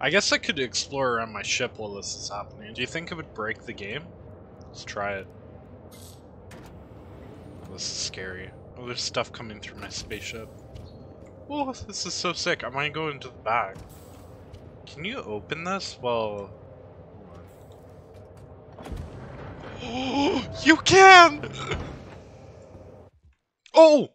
I guess I could explore around my ship while this is happening. Do you think it would break the game? Let's try it. Oh, this is scary. Oh, there's stuff coming through my spaceship. Oh, this is so sick. I might go into the back. Can you open this? Well... you can! Oh!